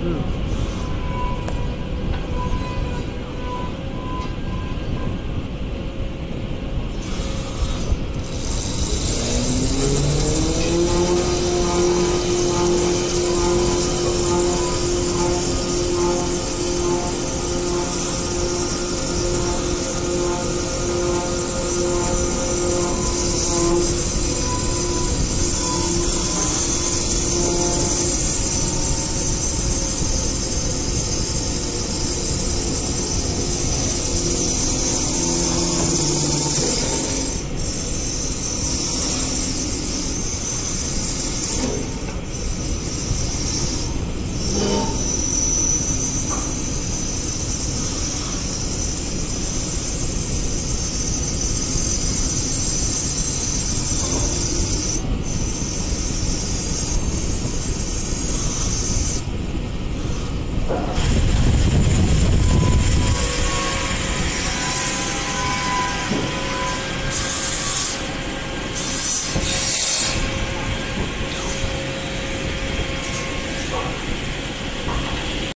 Mm.